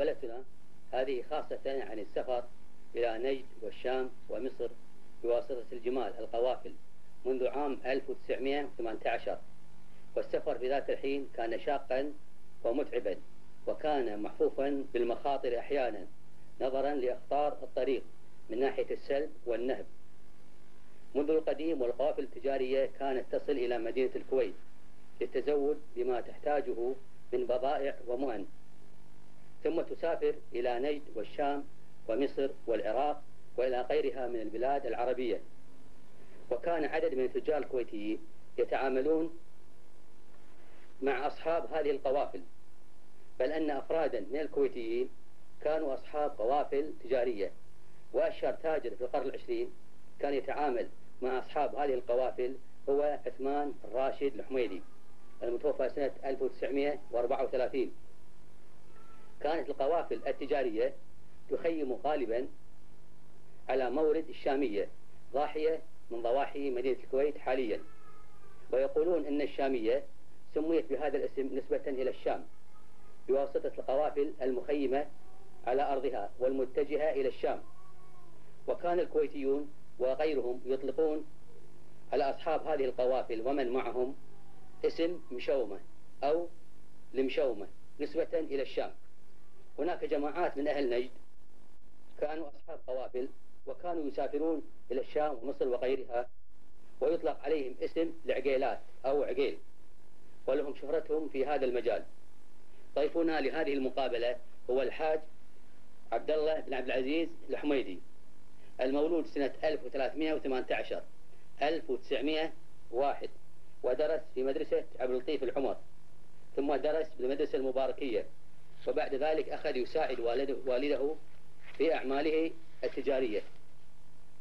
مقابلتنا هذه خاصة عن السفر إلى نجد والشام ومصر بواسطة الجمال القوافل منذ عام 1918 والسفر في ذاك الحين كان شاقا ومتعبا وكان محفوفا بالمخاطر أحيانا نظرا لأخطار الطريق من ناحية السلب والنهب. منذ القديم والقوافل التجارية كانت تصل إلى مدينة الكويت للتزود بما تحتاجه من بضائع ومؤن ثم تسافر إلى نجد والشام ومصر والعراق وإلى غيرها من البلاد العربية. وكان عدد من التجار الكويتيين يتعاملون مع أصحاب هذه القوافل بل أن أفرادا من الكويتيين كانوا أصحاب قوافل تجارية. وأشهر تاجر في القرن العشرين كان يتعامل مع أصحاب هذه القوافل هو عثمان الراشد الحميدي المتوفى سنة 1934 كانت القوافل التجارية تخيم غالبا على مورد الشامية ضاحية من ضواحي مدينة الكويت حاليا. ويقولون أن الشامية سميت بهذا الاسم نسبة إلى الشام بواسطة القوافل المخيمة على أرضها والمتجهة إلى الشام. وكان الكويتيون وغيرهم يطلقون على أصحاب هذه القوافل ومن معهم اسم مشومة أو المشومة نسبة إلى الشام. هناك جماعات من أهل نجد كانوا أصحاب قوافل وكانوا يسافرون إلى الشام ومصر وغيرها ويطلق عليهم اسم العقيلات أو عقيل ولهم شهرتهم في هذا المجال. ضيفنا لهذه المقابلة هو الحاج عبد الله بن عبد العزيز الحميدي المولود سنة 1318 1901 ودرس في مدرسة عبد اللطيف العمر ثم درس بالمدرسة المباركية. وبعد ذلك أخذ يساعد والده, والده في أعماله التجارية.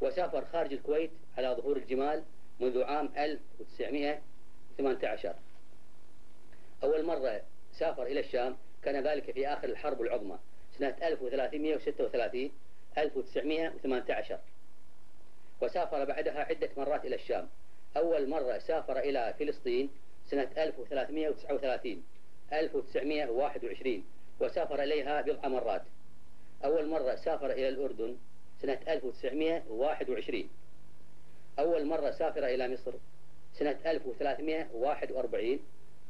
وسافر خارج الكويت على ظهور الجمال منذ عام 1918 أول مرة سافر إلى الشام كان ذلك في آخر الحرب العظمى سنة 1336 1918 وسافر بعدها عدة مرات إلى الشام. أول مرة سافر إلى فلسطين سنة 1339 1921 وسافر إليها بضع مرات. أول مرة سافر إلى الأردن سنة 1921 أول مرة سافر إلى مصر سنة 1341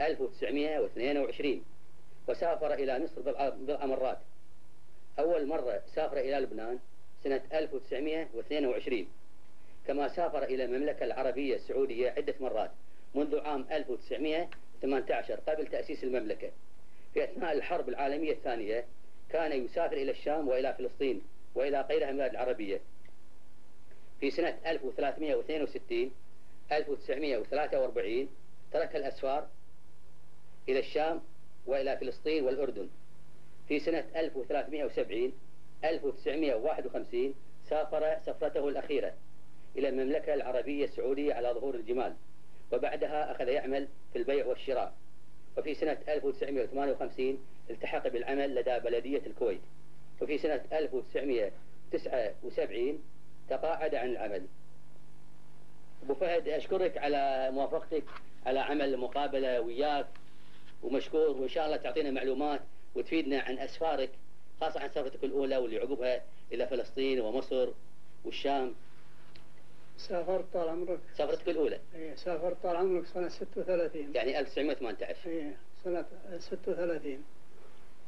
1922 وسافر إلى مصر بضع مرات. أول مرة سافر إلى لبنان سنة 1922 كما سافر إلى المملكة العربية السعودية عدة مرات منذ عام 1918 قبل تأسيس المملكة. في أثناء الحرب العالمية الثانية كان يسافر إلى الشام وإلى فلسطين وإلى غيرها من البلاد العربية. في سنة 1362 1943 ترك الأسفار إلى الشام وإلى فلسطين والأردن. في سنة 1370 1951 سافر سفرته الأخيرة إلى المملكة العربية السعودية على ظهور الجمال وبعدها أخذ يعمل في البيع والشراء. وفي سنة 1958 التحق بالعمل لدى بلدية الكويت. وفي سنة 1979 تقاعد عن العمل. أبو فهد أشكرك على موافقتك على عمل مقابلة وياك ومشكور وإن شاء الله تعطينا معلومات وتفيدنا عن أسفارك خاصة عن سفرتك الأولى واللي عقبها إلى فلسطين ومصر والشام. سافرت طال عمرك. سفرتك الأولى. إيه سافرت طال عمرك سنة 36 يعني 1918 إيه سنة 36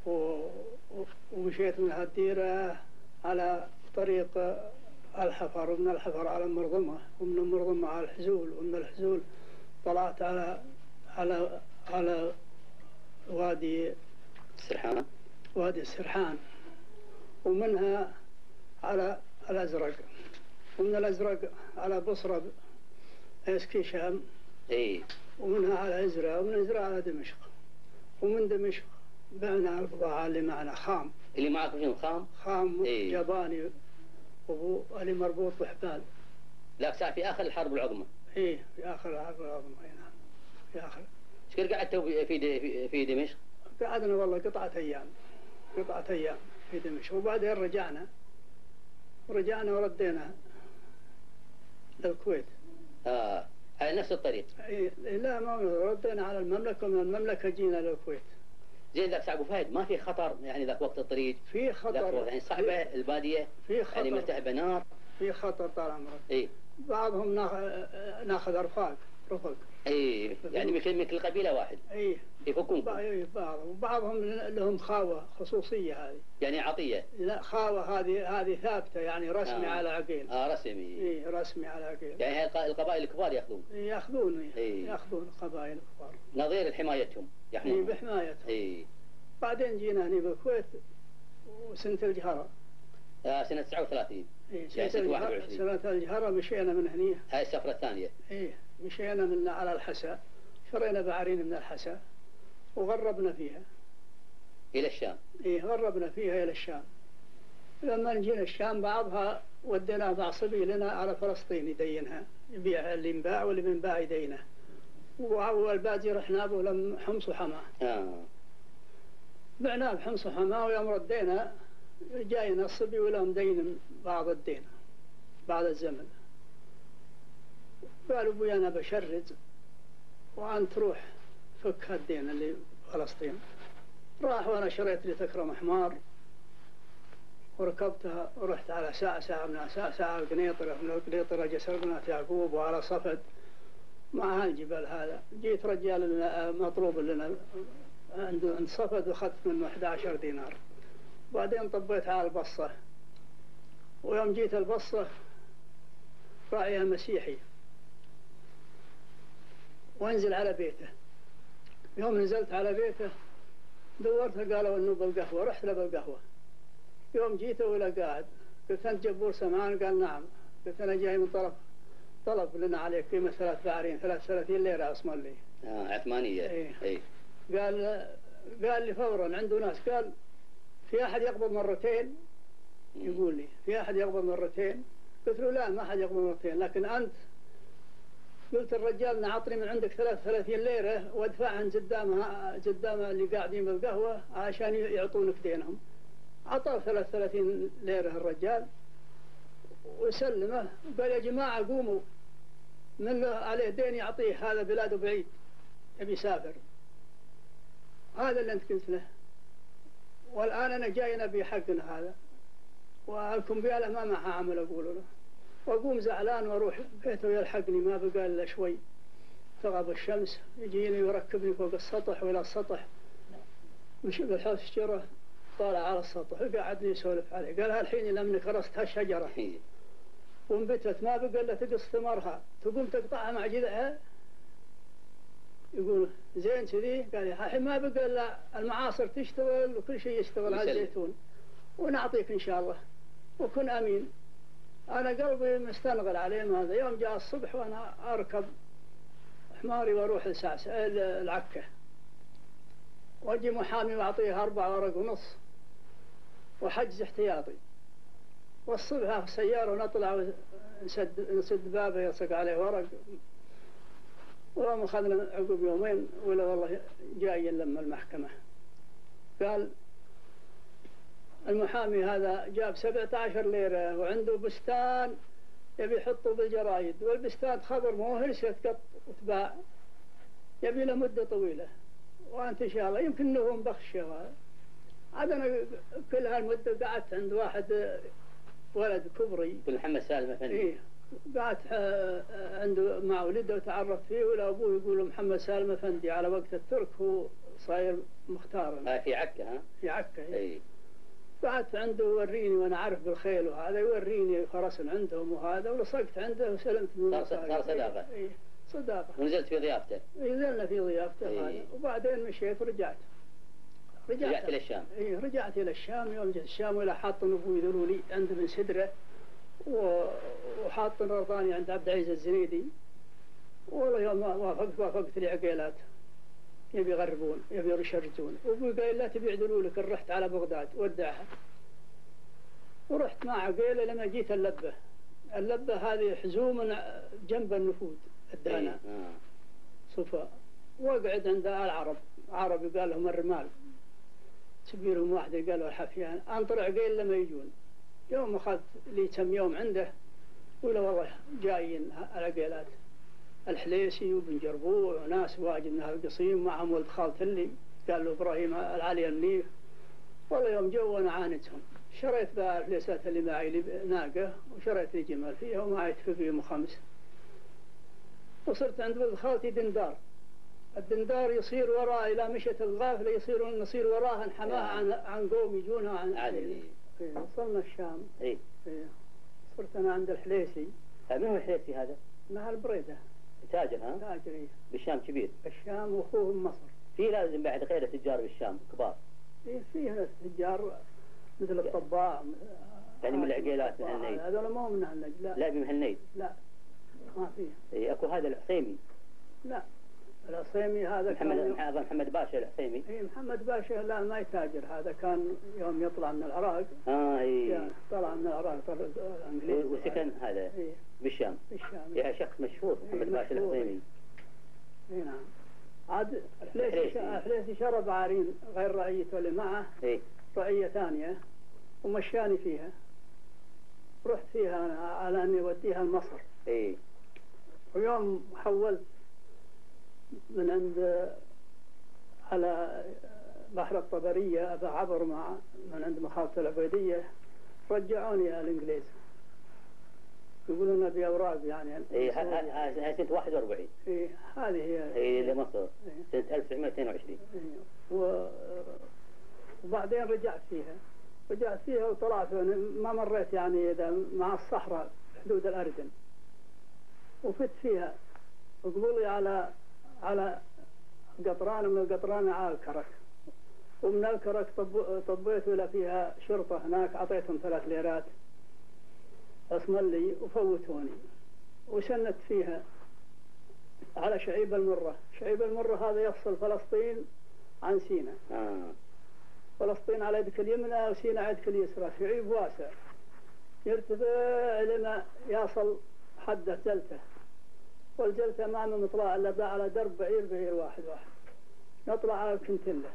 و... و... ومشيت من هالديرة على طريق الحفر ومن الحفر على المرضمة ومن المرضمة على الحزول ومن الحزول طلعت على على على وادي السرحان وادي السرحان ومنها على الأزرق ومن الأزرق على بصرة اسكي شام اي ومنها على إزرا ومن إزرا على دمشق. ومن دمشق بعنا البضاعة اللي معنا خام. اللي معك شنو؟ خام؟ خام إيه. ياباني وابو اللي مربوط بحبال. لا ساعة في آخر الحرب العظمى. إيه في آخر العقد العظمى اي نعم. في آخر. إيش قد قعدتوا في في في- دمشق؟ قعدنا والله قطعة أيام. قطعة أيام في دمشق. وبعدين رجعنا. ورجعنا وردينا. للكويت آه على نفس الطريق. إيه لا ما ردينا على المملكة ومن المملكة جينا للكويت زين ذاك أبو فهد ما في خطر يعني ذاك وقت الطريق؟ في خطر. يعني صعبة البادية؟ في يعني خطر ملتهبه نار في خطر طال عمرك. إي. بعضهم ناخ- ناخذ أرفاق رفق. أي يعني مثل مثل قبيلة واحد. اي يفكون بعض- إي، بعض وبعضهم لهم خاوة خصوصية هذه. يعني عطية. لا خاوة هذه هذه ثابتة يعني رسمي آه. على عقيل. آه رسمي. إي رسمي على عقيل. يعني هاي الق- القبائل الكبار يأخذون. يأخذون إي. يأخذون قبائل كبار نظير حمايتهم إي يحمون بحمايتهم. إي. بعدين جينا هنا بالكويت وسنة الجهرة. آه سنة 39 إيه يعني سنة سنة الجهرة 21. سنة الجهرة مشينا من هني. هاي السفرة الثانية. إيه مشينا من على الحسا شرينا بعرين من الحسا وغربنا فيها. إلى الشام. إيه غربنا فيها إلى الشام. لما جينا الشام بعضها ودينا بعض سبيلنا على فلسطين يدينها يبيع اللي انباع واللي بنباع يدينه. والباقي رحنا به لم حمص وحماة. آه. بعناه بحمص وحماة ويوم ردينا جاينا الصبي ولهم دين بعض الدين بعض الزمن. قالوا أبوي أنا بشرد وانت روح فك هالدين اللي فلسطين. راح وأنا شريت لي تكرم حمار وركبتها ورحت على ساعة ساعة من ساعة ساعة القنيطرة من القنيطرة جسر بنات يعقوب وعلى صفد. مع هالجبل هذا. جيت رجال مطلوب لنا. عنده عند صفد وأخذت منه 11 دينار. بعدين طبيت على البصة. ويوم جيت البصة راعيها مسيحي. وانزل على بيته. يوم نزلت على بيته دورته قالوا انه بالقهوة رحت له بالقهوة يوم جيته ولا قاعد قلت أنت جبور سمعان قال نعم. قلت أنا جاي من طرف طلب لنا عليك قيمة ثلاث بعرين ثلاث ثلاثين ليرة اسمر لي. آه عثمانية. إيه. اي قال قال لي فورا عنده ناس. قال في أحد يقبض مرتين؟ يقول لي في أحد يقبض مرتين؟ قلت له لا ما حد يقبض مرتين لكن أنت قلت الرجال نعطني من عندك 33 ليرة وادفعهم قدامها قدام اللي قاعدين بالقهوة عشان يعطونك دينهم. عطاه 33 ليرة الرجال وسلمه قال يا جماعة قوموا من له عليه دين يعطيه هذا بلاده بعيد يبي يسافر. هذا اللي أنت قلت له. والآن أنا جاي نبي حقنا هذا. والكمبياله ما معها عمل أقول له. واقوم زعلان وأروح بيته يلحقني ما بقى إلا شوي. تغب الشمس يجيني ويركبني فوق السطح وإلى السطح. مش بالحوش طالع على السطح وقعدني يسولف عليه. قال الحين لما كرست هالشجرة. وانبتت. ما بقى إلا تقص ثمرها. تقوم تقطعها مع جذعها. يقول زين كذي؟ قال الحين ما بقى إلا المعاصر تشتغل وكل شيء يشتغل على. الزيتون. ونعطيك إن شاء الله. وكن أمين. أنا قلبي مستنغل عليه ما هذا. يوم جاء الصبح وأنا أركب حماري وأروح السعس العكة. وأجي محامي وأعطيه أربع ورق ونص وحجز احتياطي. والصبح في السيارة ونطلع نسد, نسد بابه يلصق عليه ورق. ويوم أخذنا عقب يومين ولا والله جاي لما المحكمة. قال المحامي هذا جاب 17 ليرة وعنده بستان يبي يحطه بالجرايد والبستان خضر مو هرس يتقط وتباع يبي له مدة طويلة. وأنت إن شاء الله يمكن أنه مبخش عاد أنا كل هالمدة قعدت عند واحد ولد كبري. محمد سالم أفندي. إيه. قعدت آه، عنده مع ولده وتعرفت فيه ولا أبوه يقول محمد سالم أفندي على وقت الترك هو صاير مختارا. آه في عكا ها؟ في عكا إيه. اي قعدت عنده يوريني وأنا عارف بالخيل وهذا يوريني فرس عندهم وهذا ولصقت عنده وسلمت من صار- صداقة. إيه صداقة. ونزلت في ضيافته. نزلنا في ضيافته إيه. هذا وبعدين مشيت ورجعت. رجعت. إلى الشام. اي رجعت إلى الشام. يوم جيت الشام ولا حاط أبوي ذلولي عند بن سدرة وحاط رضاني عند عبد العزيز الزنيدي. والله يوم وافقت وافقت لي عقيلات يبي يغربون يبي يشردون وأبوي قال لا تبيع ذلولك رحت على بغداد ودعها. ورحت مع عقيله لما جيت اللبه اللبه هذه حزوم جنب النفود الدهنه إيه. آه. صفا وأقعد عند العرب. عربي قال لهم الرمال. تبي لهم واحدة؟ قالوا الحفيان. انطر عقيل لما يجون. يوم أخذت لي كم يوم عنده ولا والله جايين العقيلات الحليسي وبن جربوع وناس واجد من القصيم معهم ولد خالة اللي قال له إبراهيم العلي منيف والله يوم جو وأنا عاندهم شريت بقى الفليسات اللي معي ناقة وشريت لي جمل فيها ومعي تفقيم خمس وصرت عند ولد خالتي دندار. الدندار يصير وراء إلى مشت الغافلة يصير نصير وراها نحماها عن عن قوم يجونها عن عادي. إيه، وصلنا الشام. اي إيه. صرت أنا عند الحليسي من هو الحليسي هذا؟ مع البريدة. تاجر ها؟ تاجري بالشام كبير. الشام وأخوه من مصر. في لازم بعد غيره تجار بالشام كبار. إيه، فيه تجار مثل الطباع يعني من العقيلات من هالنيل. هذول ما من هالنيل لا. لا بمهلنيد لا ما فيه اي أكو هذا العصيمي لا. العصيمي هذا محمد كان محمد محمد باشا العصيمي إيه محمد باشا لا ما يتاجر. هذا كان يوم يطلع من العراق. آه إي. طلع من العراق طلع الإنجليز. وسكن هذا؟ إيه. بالشام. في الشام يا شخص مشهور محمد إيه، باشا. العصيمي اي نعم. عاد الحليسي شرب عارين غير رعيته اللي معه. اي رعية ثانية. ومشاني فيها. رحت فيها أنا على أني أوديها لمصر اي ويوم حولت من عند على بحر الطبرية أبى عبر مع من عند مخافة العبيدية رجعوني الإنجليز. يقولون أبي أوراق يعني. اي هاي سنة 41 إيه هذه هي. اي لمصر إيه. سنة 1922 إيه. و... وبعدين رجعت فيها. رجعت فيها وطلعت. ما مريت يعني إذا مع الصحراء حدود الأردن. وفت فيها. وقبولي على على قطران من القطران على ألكرك. ومن ألكرك طب... طبيت إلى فيها شرطة هناك أعطيتهم ثلاث ليرات. اسم لي وفوتوني. وسنت فيها على شعيب المرة. شعيب المرة هذا يفصل فلسطين عن سيناء. آه. فلسطين على يدك اليمنى وسيناء على يدك اليسرى. شعيب واسع. يرتفع لما يصل حد الجلته والجلته ما من مطلع الا على درب بعير بعير واحد واحد. نطلع على الكنتله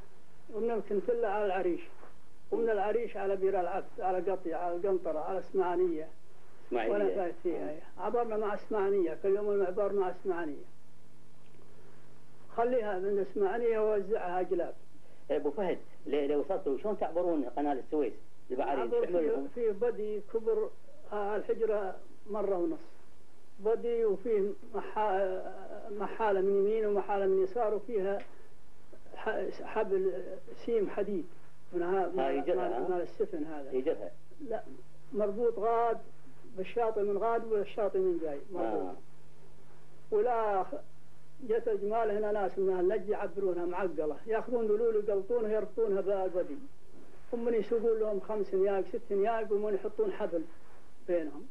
ومن الكنتله على العريش. ومن العريش على بير العبد على قطيع على القنطرة على وأنا إسماعيلية. فايت فيها هي. عبرنا مع إسماعيلية. كل يوم المعبر مع إسماعيلية. خليها من إسماعيلية ووزعها جلاب. إيه، أبو فهد لو وصلتوا شلون تعبرون قناة السويس؟ البعارين في بدي كبر آه، الحجرة مرة ونص. بدي وفيه محا- محالة من يمين ومحالة من يسار وفيها ح- حبل سيم حديد. من ها؟ مال السفن هذا. يجرها لا مربوط غاد بالشاطئ من غاد والشاطئ من جاي مربوط. آه. ولا جت الجمال هنا ناس من النجي يعبرونها معقلة. يأخذون دلول يقلطونها يربطونها بالبدي هم من يسوقون لهم خمس نياق ست نياق ومن يحطون حبل بينهم.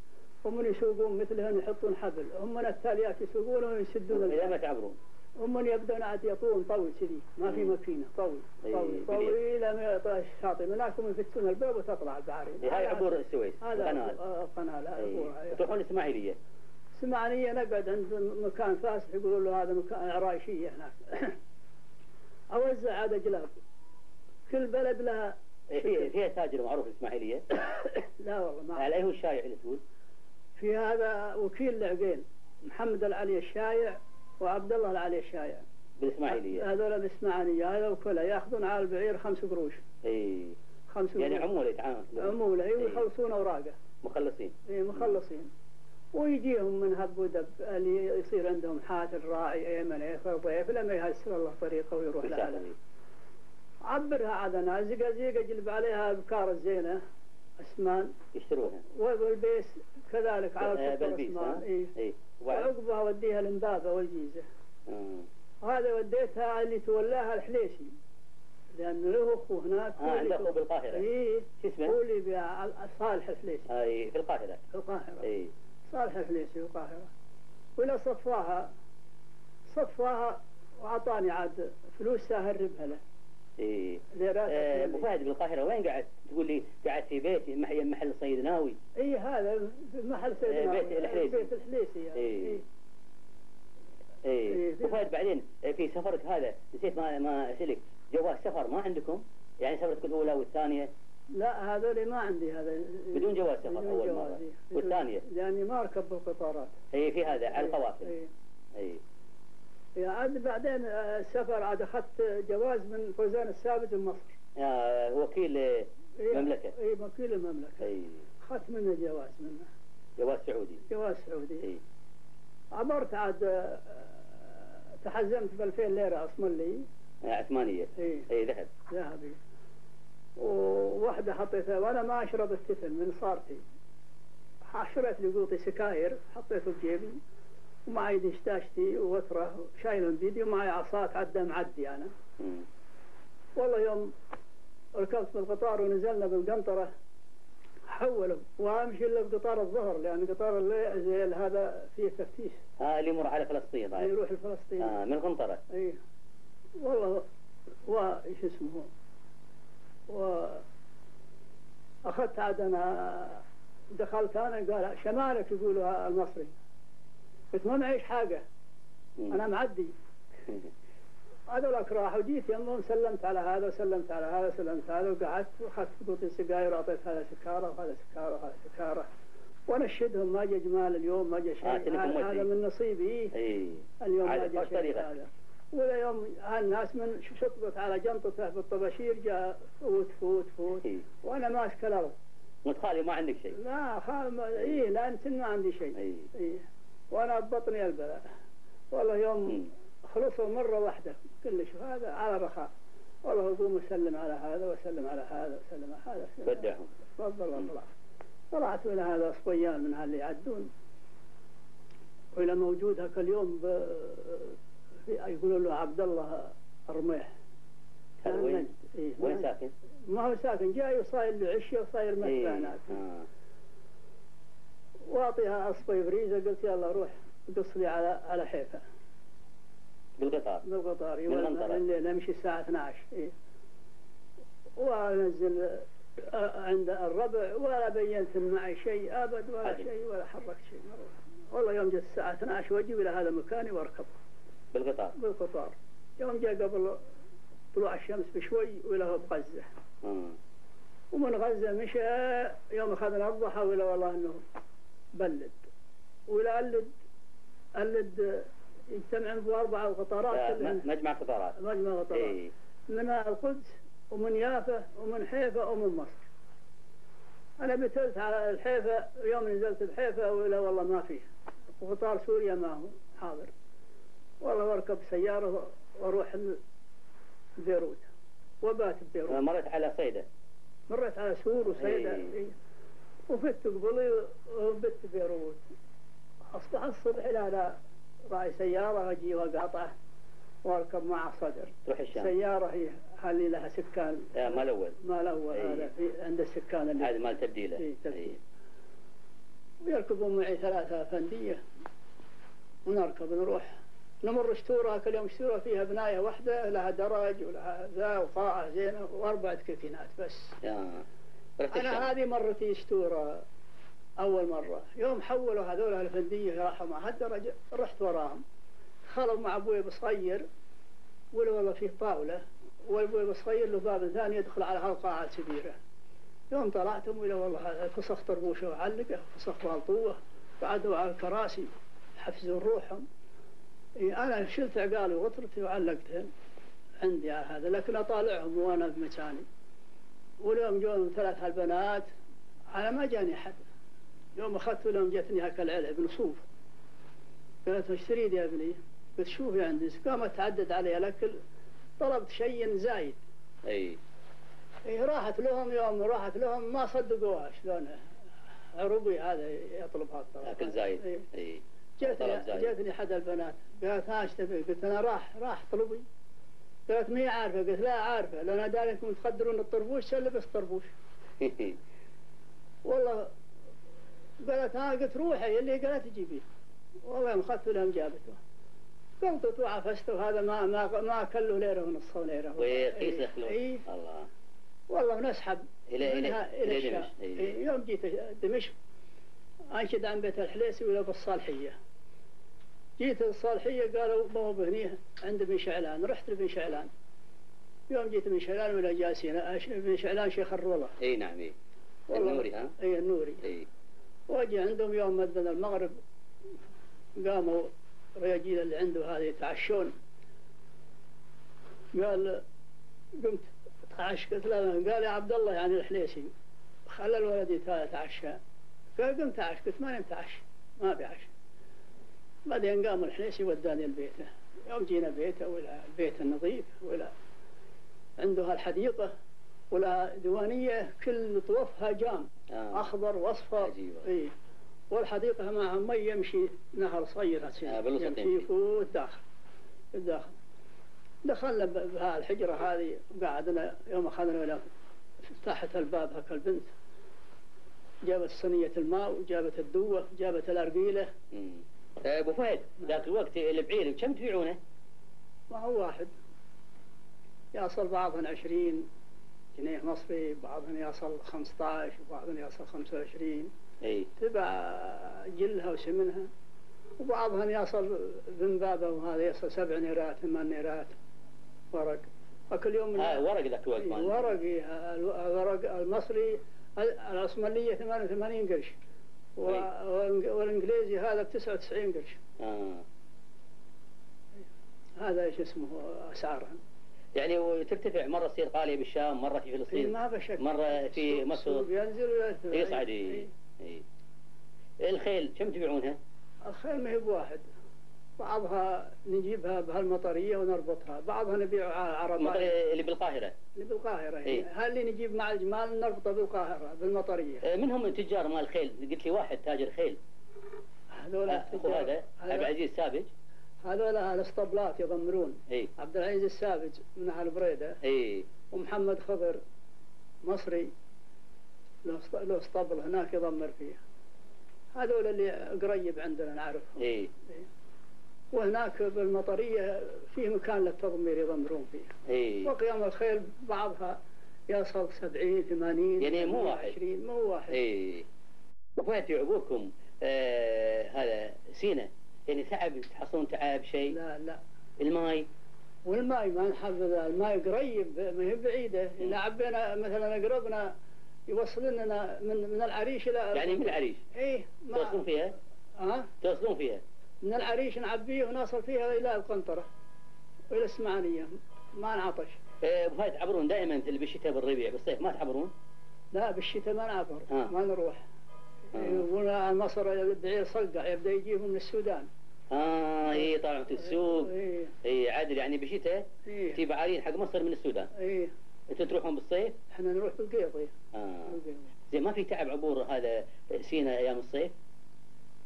هم من يسوقون مثلهم يحطون حبل هم من التاليات يسوقون ويسدون إذا ما. تعبرون. هم من يبدون عاد يطون طويل كذي ما في مم. ماكينة طويل إي، طويل بليل. طويل ما يطلع الشاطئ. من هناك هم يفتون الباب وتطلع البعارين إيه، هاي عبور السويس هذا القناة. آه، إيه. تروحون الاسماعيلية سمعني نقعد عند مكان فاسح يقولوا له هذا مكان عرايشية هناك. أوزع هذا جلاب. كل بلد لها إيه، في فيها تاجر معروف الاسماعيلية لا والله ما على أي هو الشايع اللي تقول. في هذا وكيل لعقين محمد العلي الشايع وعبد الله العلي الشايع. بالإسماعيلية. هذول الإسماعيلية هذا وكلها يأخذون على البعير خمس قروش. إي. خمس يعني قروش عمولة يتعامل عمولة أي إيه. ويخلصون أوراقه. مخلصين. إيه مخلصين. ويجيهم من هب ودب اللي يصير عندهم حاتل راعي إيمن ياخذ ضيف لما يهسر الله طريقه ويروح بالشاطئ عبرها عدنا زقا زقا جلب عليها بكار الزينة أسمان. يشتروها. والبيس كذلك على آه، ها؟ إيه. اي وعقبها وديها الامبابه والجيزة. آه. وهذا وديتها اللي تولاها الحليسي لأن له أخوه هناك آه عنده اخو بالقاهرة. إيه. شو اسمه؟ هو اللي بيع صالح الحليسي اي في القاهرة. في القاهرة. اي صالح الفليسي في القاهرة. ولا صفاها. صفاها وأعطاني عاد فلوس ساهربها له. اي ليرات آه، أبو. فهد بالقاهرة وين قاعد؟ تقول لي قاعد في بيتي محل محل صيد ناوي اي هذا في محل سيدنا بيت الحليسي. بيت الحليسي يعني. إيه. إيه. اي إيه. أبو فهد بعدين آه، في سفرك هذا نسيت ما ما أسألك جواز سفر ما عندكم؟ يعني سفرتك الأولى والثانية لا هذول ما عندي هذا بدون جواز سفر بدون جواز، مرة. إيه. والثانية؟ لأني ما أركب بالقطارات هي في هذا على إيه. القوافل إيه. اي عاد بعدين آه، السفر عاد أخذت جواز من فوزان الثابت من مصر. آه وكيل إيه، مملكة. اي وكيل المملكة. اي أخذت منه جواز منه. جواز سعودي. جواز سعودي. اي عبرت عاد آه، تحزمت ب 2000 ليرة أصلا لي. آه، عثمانية. اي اي ذهب. ذهبي. وواحدة حطيتها وأنا ما أشرب التفل من صارتي. شريت لي قوطي سكاير حطيته بجيبي ومعي دشداشتي ووترة شايلهم بيدي ومعي عصاك عدى معدي أنا. مم. والله يوم ركبت بالقطار ونزلنا بالقنطرة حولوا وأمشي إلا بقطار الظهر لأن قطار الليل هذا فيه تفتيش. آه اللي يمر على فلسطين طيب. يروح الفلسطيني آه من قنطرة اي والله و إيش اسمه؟ و أخذت عاد أنا دخلت أنا قال شمالك يقولوا المصري. قلت ما معيش حاجة. مم. أنا معدي. هذولك راحوا جيت يمهم سلمت على هذا وسلمت على هذا وسلمت على هذا وقعدت وأخذت بوطي سجاير وأعطيت هذا سكاره وهذا سكاره وهذا سكاره وانشدهم ما جا جمال اليوم ما جا شيء. هذا. هذا من نصيبي. إي. اليوم ما وش شيء؟ هذا. ولا يوم هالناس من شطبت على جنطته بالطباشير جاء فوت فوت فوت. إي. وأنا ماسك الأرض. وانت خالي ما عندك شيء. لا خال إي لا أنت ما عندي شيء. إي. إي. وأنا ببطني البلاء والله يوم. خلصوا مرة واحدة كل شيء هذا على رخاء والله أقوم أسلم على هذا وأسلم على هذا وأسلم على هذا. بدعهم تفضل والله طلعت من هذا صبيان من هاللي يعدون وإلى موجود هكا اليوم ب... في يقولون له عبد الله وين نجد. إيه وين ما- ساكن؟ ما هو ساكن جاي وصاير له عشية وصاير اي مكة هناك آه. واعطيها اصبي بريزة قلت يلا روح قص لي على على حيفا بالقطار بالقطار. الليل نمشي الساعة 12 إيه. وأنزل آه، عند الربع ولا بينت معي شيء أبد ولا عجب. شيء ولا حركت شيء. والله يوم جت الساعة 12 واجي إلى هذا مكاني وأركب بالقطار بالقطار يوم جاء قبل طلوع الشمس بشوي بغزة آه. ومن غزة مشى يوم أخذنا الضحى وإلى والله إنه بلد. ولا ألد. ألد يجتمعون في أربعة قطارات مجمع قطارات. مجمع قطارات. اي من القدس ومن يافا ومن حيفا ومن مصر. أنا بتلت على الحيفا يوم نزلت بحيفا ولا والله ما فيه وقطار سوريا ما هو حاضر. والله واركب سيارة وأروح بيروت. وبات ببيروت مرت على صيدا. مرت على سور وسيدة إيه. إيه. وفت قبلي وبت بيروت أصبح الصبح لا لا راعي سيارة أجي وقاطعه وأركب مع صدر تروح الشام سيارة هي اللي لها سكان آه، مال أول ما الأول إيه. هذا في عند السكان اللي هذا مال تبديله إيه، تبديل. إيه. ويركبون معي ثلاثة أفندية ونركب نروح نمر شتورة كل يوم شتورة فيها بناية واحدة لها درج ولها ذا وقاعة زينة وأربعة كفينات بس آه. أنا هذه مرتي شتورة أول مرة. يوم حولوا هذول الفندية راحوا مع هالدرج رحت وراهم. خلوا مع أبوي بصغير ولا والله فيه طاولة. وأبوي بصغير له باب ثاني يدخل على هالقاعة الكبيرة يوم طلعتم ولا والله فسخ طربوشة وعلقه فسخ بالطوة قعدوا على الكراسي حفزوا روحهم. أنا شلت عقالي وغطرتي وعلقتهن عندي على هذا لكن أطالعهم وأنا بمكاني. واليوم جون ثلاث هالبنات أنا ما جاني أحد يوم أخذت لهم جتني هكا العلة بنصوف قالت إيش تريد يا ابني؟ قلت شوفي عندي قامت تعدد علي الأكل طلبت شيء زايد. أي. إيه راحت لهم يوم راحت لهم ما صدقوها شلون عربي هذا يطلب هالطلب أكل زايد. إيه. أي. جاتني طلب زايد. جاتني احد البنات. قالت ها إيش تبي؟ قلت أنا راح راح طلبي. قالت مي عارفة. قلت لا عارفة. لأن أنا داري انكم تقدرون الطربوش سلبس طربوش؟ والله قالت ها قلت روحي. اللي قالت جيبيه والله يوم اخذت لهم جابته قلطت وعفست وهذا ما ما ما كله ليرة ونص ليرة. وقيس يخلو اي الله. والله منها إلى إلى الشام. دمشق. إيه. إيه، يوم جيت دمشق أنشد عن بيت الحليسي ولا بالصالحية. جيت الصالحية قالوا ما هو بهني عند بن شعلان رحت لبن شعلان. يوم جيت من شعلان ولا جالسين أش- بن شعلان شيخ الرولة إي نعم إي. النوري ها؟ إي النوري. إي. واجي عندهم يوم مدن المغرب قاموا رجال اللي عنده هذه يتعشون. قال قمت تعش قلت له. قال يا عبد الله يعني الحليسي خلى الولد يتعشى. قال قمت تعش قلت ما نمت عش ما في عش بعدين قام الحليسي وداني لبيته يوم جينا بيته ولا البيت النظيف ولا عنده الحديقة ولا ديوانية كل طوفها جام آه. أخضر وأصفر. إيه والحديقة مع مي يمشي نهر صغير آه، يمشي يمشي. في الداخل دخلنا ب- بهالحجرة هذه وقعدنا يوم أخذنا إلى فتحت الباب هكا البنت جابت صينية الماء وجابت الدوة وجابت الأرجيلة أبو فهد ذاك الوقت البعير كم تبيعونه؟ ما هو واحد. يصل بعضهم عشرين جنيه مصري بعضهم يصل 15 وبعضهم يصل 25 إي. تبع جلها وسمنها وبعضهم يصل ذنبابة وهذا يصل سبع نيرات ثمان نيرات ورق. وكل يوم آه ورق ذاك الوقت. ورق الورق المصري العثمانية 88 قرش. و- أي. والإنج- والإنجليزي هذا ب 99 قرش. آه. هذا إيش اسمه؟ أسعارهم يعني وترتفع مرة تصير غالية بالشام مرة في فلسطين ما بشك مرة في مصر. ينزل ويرتفع يصعد أي. الخيل كم تبيعونها؟ الخيل ما هي بواحد. بعضها نجيبها بهالمطرية ونربطها. بعضها نبيعها على المطر العربية اللي بالقاهرة. اللي بالقاهرة إيه. إيه. هاللي نجيب مع الجمال نربطه بالقاهرة بالمطرية؟ آه، من هم تجار مال الخيل؟ قلت لي واحد تاجر خيل. هذول آه، أخو هذا عبد العزيز سابج. هذول الاسطبلات يضمرون. اي عبد العزيز السابج من أهل بريدة. اي ومحمد خضر مصري له اسط- له اسطبل هناك يضمر فيه هذول اللي قريب عندنا نعرفهم. اي وهناك بالمطرية فيه مكان للتضمير يضمرون فيه إي. وقيام الخيل بعضها يصل 70 80 يعني مو واحد. 20 مو واحد. إي. وفات عقولكم آه هذا سينا. يعني تعب تحصلون تعب شيء؟ لا لا. الماي؟ والماء ما نحفظ الماء قريب ما هي بعيدة. إذا عبينا مثلا قربنا يوصل لنا من من العريش إلى يعني من العريش؟ إيه توصلون ما فيها؟ ها؟ توصلون فيها؟ من العريش نعبيه ونصل فيها إلى القنطرة وإلى الإسماعيلية ما نعطش. آه، ابو فهد تعبرون دائما بالشتاء بالربيع بالصيف ما تعبرون؟ لا بالشتاء ما نعبر آه. ما نروح. آه. يقولون مصر البعير صقع يبدأ يجيهم من السودان. آه اي في السوق. إيه. اي عادل يعني بالشتاء إيه. تجيب عارين حق مصر من السودان. إيه. أنتوا تروحون بالصيف؟ إحنا نروح بالقيضي. آه. زين ما في تعب عبور هذا سينا أيام الصيف؟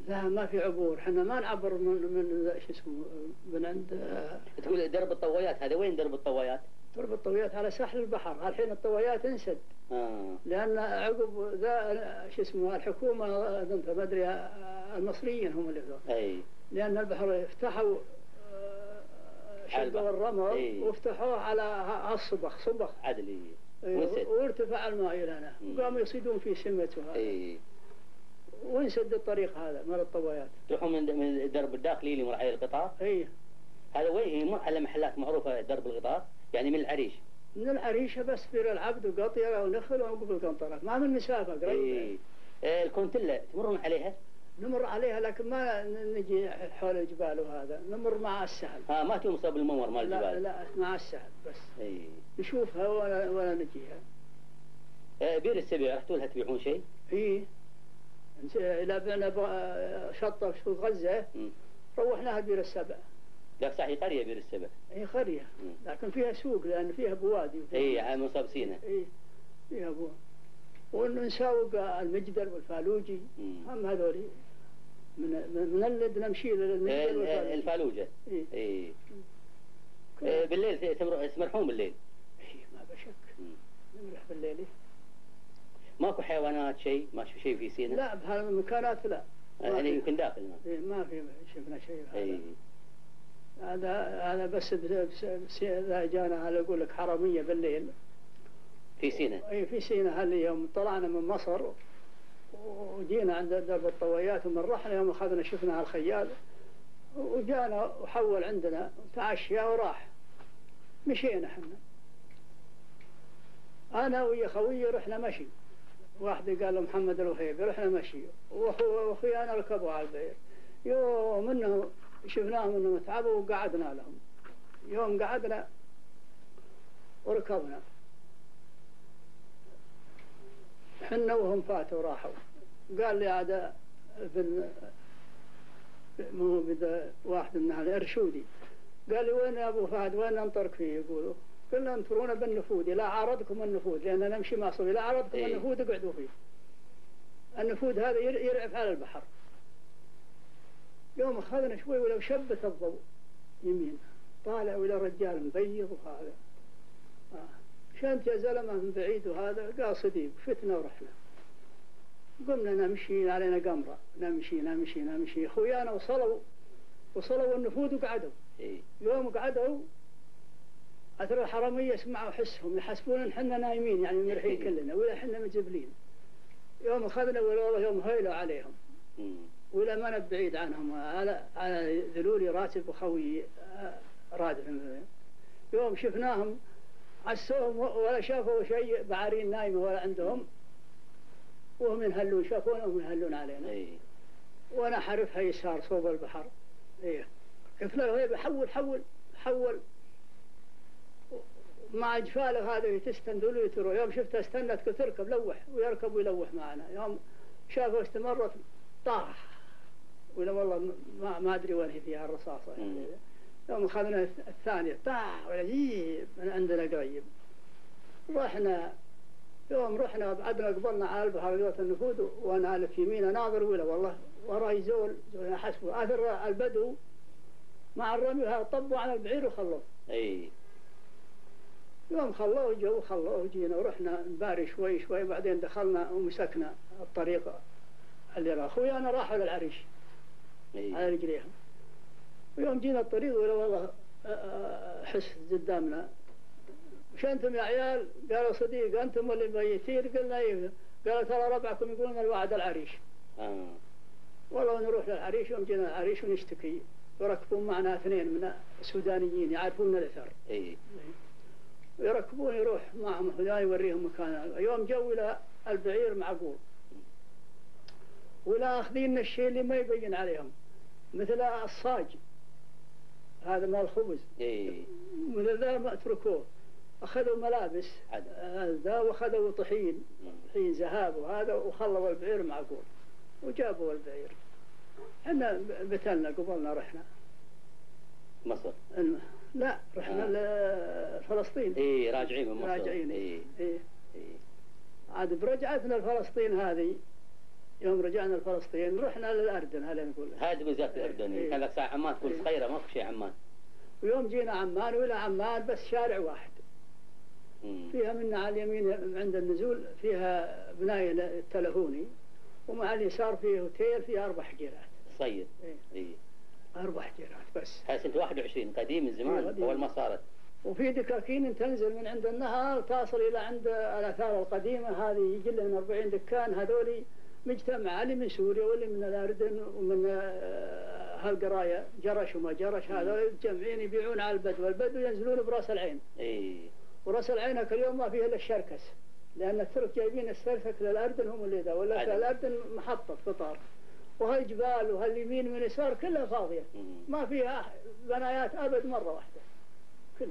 لا ما في عبور. إحنا ما نعبر من من شو اسمه من عند آه، تقول درب الطوايات. هذا وين درب الطوايات؟ تربط الطويات على ساحل البحر. الحين الطويات انسد. آه. لأن عقب ذا شو اسمه الحكومة ما أدري آه، المصريين هم اللي ذو أي. لأن البحر فتحوا آه،. شقوا الرمل إيه. وافتحوه على الصبخ صبخ عدل إيه، ونسد وارتفع الماء إلى هنا. وقاموا يصيدون في سمة وهذا أي. وانسد الطريق هذا مال الطويات تروحون من من الدرب الداخلي اللي مرعي القطار؟ اي هذا وين؟ مو على محلات معروفة درب القطار يعني من العريش. من العريشة بس بير العبد وقطيرة ونخل وقبل القنطرة. ما من مسافة قريبة اي آه، الكونتيلا تمرون عليها؟ نمر عليها لكن ما نجي حول الجبال وهذا. نمر مع السهل. ها ما توصل بالممر مال لا الجبال. لا مع السهل بس. اي نشوفها ولا ولا نجيها. آه، بير السبع رحتوا لها تبيعون شيء؟ اي بغ- شطة في غزة. روحناها بير السبع لا صح هي قرية بير السبع هي قرية. لكن فيها سوق لأن فيها بوادي. اي على مصاب سينا اي فيها بوادي. ونساوق المجدل والفالوجي. مم. هم هذولي من من اللد نمشي للمجدل ال- والفالوجي. الفالوجة. إيه. اي كل- آه، بالليل تمر- تسمرحون بالليل. إيه، ما بشك. مم. نروح بالليل. ماكو حيوانات شيء؟ ما شوف شيء في سينا؟ لا بهالمكانات لا. يعني. يمكن داخل ما إيه، ما في شفنا شيء هذا. هذا هذا بس إذا جانا هذا يقول لك حرامية بالليل. في سينا؟ اي في سينا. هذا يوم طلعنا من مصر وجينا عند درب الطويات ومن رحنا يوم أخذنا شفنا الخيال وجانا وحول عندنا وتعشى وراح. مشينا إحنا. أنا ويا خويي رحنا مشي. واحد قال له محمد الوهيبي رحنا مشي وأخو- وأخوي أنا ركبوا على البير يوم انه شفناهم إنهم تعبوا وقعدنا لهم. يوم قعدنا وركبنا. حنا وهم فاتوا راحوا قال لي عاد ابن مو واحد من هذا إرشودي. قال لي وين يا أبو فهد؟ وين ننطرك فيه؟ يقولوا. قلنا انطرونا بالنفود لا عارضكم النفود لأن نمشي مع صبي لا عارضكم إيه. النفود اقعدوا فيه. النفود هذا ير- يرعف على البحر. يوم أخذنا شوي ولو شبت الضوء يمين طالع ولا رجال مبيض وهذا. آه. شنت يا زلمه من بعيد وهذا قال صديق فتنا ورحنا قمنا نمشي علينا قمرة. نمشي نمشي نمشي. خويانا وصلوا وصلوا النفود وقعدوا إيه. يوم قعدوا أثر الحرامية سمعوا حسهم يحسبون إن حنا نايمين يعني مرحين كلنا ولا حنا مجبلين يوم أخذنا ولا والله يوم هيلوا عليهم. ولا ما أنا بعيد عنهم على على ذلولي راتب وخوي آه، رادف يوم شفناهم عسوهم ولا شافوا شيء بعارين نايمة ولا عندهم. وهم ينهلون شافونا وهم ينهلون علينا. إيه. وأنا حرفها يسار صوب البحر. إيه. قلت له حول حول حول. مع جفاله هذا تستندل ويترو يوم شفتها استنت قلت اركب لوح ويركب ويلوح معنا. يوم شافه استمرت طاح. ولا والله ما ما أدري وين هي فيها الرصاصة. مم. يوم أخذنا الثانية طاح ولا جيب. من عندنا قريب. رحنا. يوم رحنا بعدنا قبلنا على البحر لقيت النفود وأنا الف يمين أناظر ولا والله وراي زول زول حسبه أثر البدو مع الرمي طبوا على البعير وخلوه إيه. يوم خلوه جو خلوه جينا ورحنا نباري شوي شوي بعدين دخلنا ومسكنا الطريق اللي راح اخويانا راحوا للعريش إيه. على رجليهم ويوم جينا الطريق ولا والله آه، آه، حس قدامنا وش أنتم يا عيال؟ قالوا صديق أنتم اللي ميتين قلنا إيه قالوا ترى ربعكم يقولون الوعد العريش آه. والله نروح للعريش يوم جينا العريش ونشتكي وركبون معنا اثنين من السودانيين يعرفون الأثر إيه. ويركبون يروح معهم هنا يوريهم مكان. يوم جو إلى البعير معقول. ولا اخذين الشيء اللي ما يبين عليهم. مثل الصاج. هذا مال الخبز إيه. من ذا ما أتركوه. أخذوا ملابس. ذا وأخذوا طحين. طحين ذهب وهذا وخلوا البعير معقول. وجابوا البعير. إحنا بتلنا قبلنا رحنا. مصر. لا رحنا آه. لفلسطين إيه راجعين من مصر راجعين إيه. إيه. إيه. عاد برجعتنا لفلسطين هذه يوم رجعنا لفلسطين رحنا للأردن هلا نقول هذه بالذات الأردن إيه. كان لك ساعة عمان تقول إيه. صغيرة ماكو شيء عمان ويوم جينا عمان وإلى عمان بس شارع واحد مم. فيها من على اليمين عند النزول فيها بناية التلهوني ومع اليسار فيه هوتيل فيه أربع حجيرات صيد إيه. إيه. أربع حجيرات بس هاي سنة 21 قديم من زمان. أول ما صارت وفي دكاكين تنزل من عند النهر وتصل إلى عند الآثار القديمة هذه يجي لهم 40 دكان هذولي مجتمع اللي من سوريا واللي من الأردن ومن آه، هالقراية جرش وما جرش هذول متجمعين يبيعون على البدو البدو ينزلون براس العين إيه. وراس العين هاك اليوم ما فيها إلا الشركس لأن الترك جايبين السلفك للأردن هم اللي ذا ولا. الأردن محطة قطار وهالجبال وهاليمين من يسار كلها فاضية. ما فيها بنايات أبد مرة واحدة. كلش.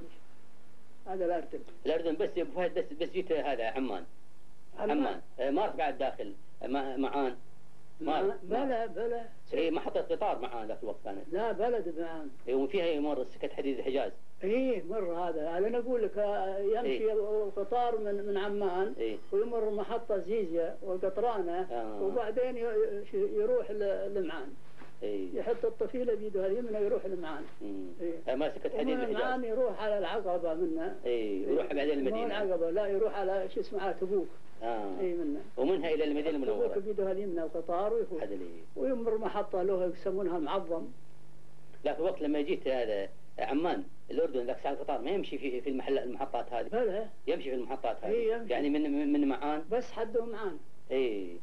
هذا الأردن. الأردن بس يا أبو فهد بس بس جيت هذا عمان. عمان. آه، ما رحت بعد داخل ما- معان. ما- بلا بلا إيه محطة قطار معان ذاك الوقت كانت لا بلد معان إيه، وفيها يمر سكة حديد الحجاز إيه مرة هذا أنا أقول لك يمشي إيه. القطار من من عمان إيه. ويمر محطة زيزيا والقطرانة آه. وبعدين يروح لمعان إيه. يحط الطفيلة بيده اليمنى يروح لمعان. إيه. آه، ما سكة حديد الحجاز يروح على العقبة منا إيه يروح بعدين مو المدينة العقبة لا يروح على شو اسمه على تبوك آه. اي منا ومنها إلى المدينة تبوك المنورة. بيده اليمنى القطار ويفوت ويمر محطة له يسمونها المعظم. ذاك الوقت لما جيت هذا عمان الأردن ذاك ساعة القطار ما يمشي في في المحل المحطات هذه. بلى يمشي في المحطات هذه. إيه، يمشي. يعني من من معان؟ بس حده معان. اي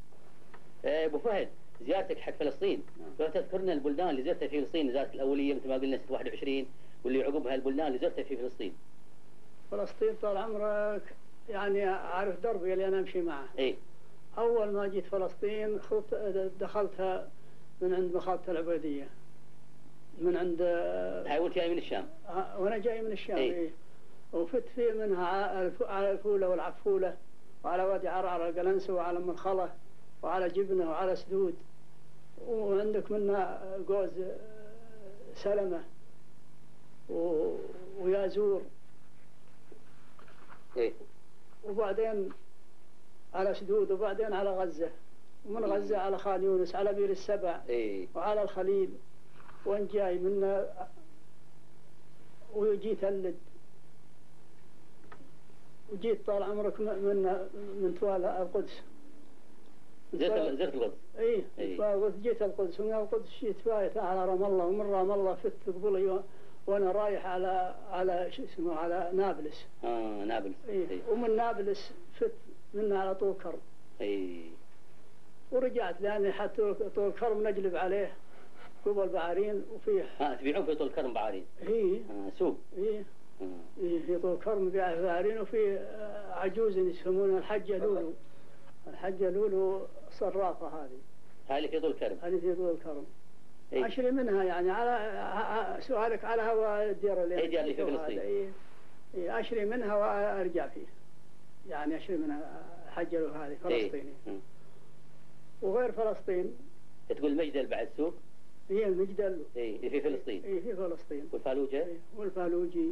آه، أبو فهد زيارتك حق فلسطين. نعم. لو تذكرنا البلدان اللي زرتها في فلسطين زيارتك الأولية مثل ما قلنا سنه 21 واللي عقبها البلدان اللي زرتها في فلسطين. فلسطين طال عمرك. يعني أعرف دربي اللي أنا أمشي معه. اي أول ما جيت فلسطين خط دخلتها من عند مخاضة العبيدية. من عند هاي وانت جاي من الشام. آه، وأنا جاي من الشام إيه. إيه. وفت فيه منها على الف- على الفولة والعفولة وعلى وادي عرعر القلنسة وعلى منخلة وعلى جبنة وعلى سدود. وعندك منها جوز آه، سلمة و- ويازور. إيه. وبعدين على سدود وبعدين على غزة ومن غزة على خان يونس على بير السبع إيه. وعلى الخليل. وين جاي من ويجي تلد وجيت طال عمرك من من توال القدس. زرت زرت القدس. اي إي. القدس. جيت القدس ومن القدس جيت فايت على رام الله ومن رام الله فت قبلي و- وأنا رايح على على شو اسمه على نابلس. آه نابلس. اي إيه. ومن نابلس فت منها على طول كرم. إيه. ورجعت لأني حتى طول كرم نجلب عليه قبل بعارين وفيه. آه تبيعون في طول الكرم بعارين هي آه سوق. هي آه. إيه، في طول كرم بيع بعارين وفي آه، عجوز يسمونها الحجة لولو. الحجة لولو صراقة هذه. اللي في طول الكرم هذه في طول كرم. إيه. منها يعني على سؤالك على هوا الدير اللي دير اللي في فلسطين. إيه. إيه، أشري منها وأرجع فيه يعني أشري منها له هذه إيه. فلسطيني آه. وغير فلسطين تقول مجدل بعد سوق هي المجدل إيه اللي في فلسطين إيه في فلسطين والفالوجة إيه، والفالوجي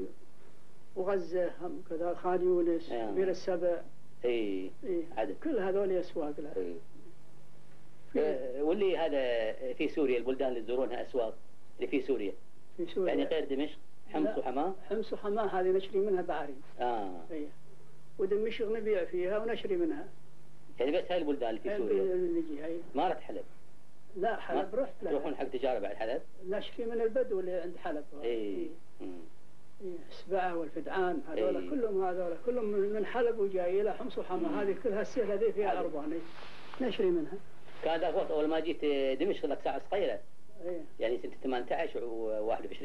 وغزة هم كذا خان يونس آه. بير السبع إيه إيه. عدد كل هذول أسواق لها إيه آه، واللي هذا في سوريا البلدان اللي تزورونها أسواق اللي في سوريا في سوريا يعني غير دمشق حمص لا. وحماة حمص وحماة هذه نشري منها بعري آه إيه. ودمشق نبيع فيها ونشري منها يعني بس هاي البلدان اللي في سوريا نجي هي ما رحت حلب لا حلب رحت تروحون لها حق تجارة بعد حلب نشري من البدو اللي عند حلب اي مم. إيه. السبعة والفدعان هذول إيه. كلهم هذول كلهم من حلب وجاي إلى حمص. وحماة هذه كلها السهلة هذه فيها. أربعة نشري منها كان ذاك الوقت أول ما جيت دمشق لك ساعة صغيرة. إيه. يعني سنه 18 و21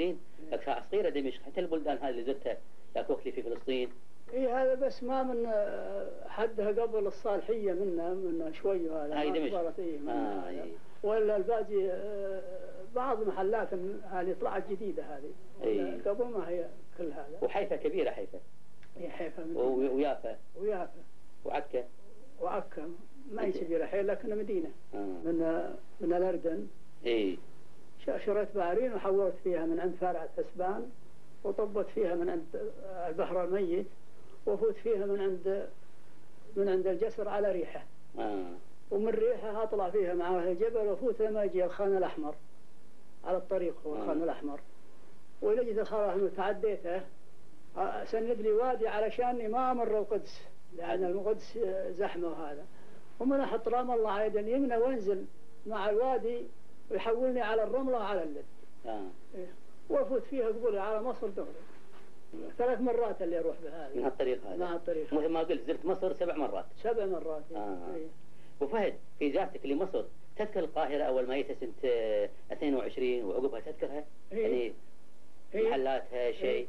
لك ساعة صغيرة دمشق. حتى البلدان هذه اللي زرتها ذاك الوقت اللي في فلسطين. إيه هذا بس ما من آه، حدها قبل الصالحية منا منا شوي هذا هاي دمشق. إيه منا آه هذا. إيه. ولا الباقي آه، بعض محلات هذه طلعت جديدة هذه. إيه. قبل ما هي كل هذا. وحيفا كبيرة حيفا. هي حيفا من ويافا. ويافا. وعكا. وعكا. ما هي كبيرة حيل لكنها مدينة. آه. من من الأردن. ش- شريت بعرين وحولت فيها من عند فارعة حسبان وطبت فيها من عند البحر الميت وفوت فيها من عند من عند الجسر على ريحة. آه. ومن ريحة أطلع فيها مع الجبل وفوت لما يجي الخان الأحمر. على الطريق هو الخان آه. الأحمر جيت الخان الأحمر تعديته. آه، سند لي وادي علشاني ما أمر القدس لأن القدس آه، زحمة وهذا. ومن أحط رام الله على يد اليمنى وانزل مع الوادي ويحولني على الرملة وعلى اللد آه إيه. وأفوت فيها قبولي على مصر دغري ثلاث مرات اللي أروح من بهذه هالطريق مع هذا الطريق مثل ما قلت زرت مصر سبع مرات سبع مرات إيه. آه. إيه. وفهد في زيارتك لمصر تذكر القاهرة أول ما جيت سنة آه، 22 وعقبها تذكرها؟ إيه. يعني إيه. محلاتها شيء إيه.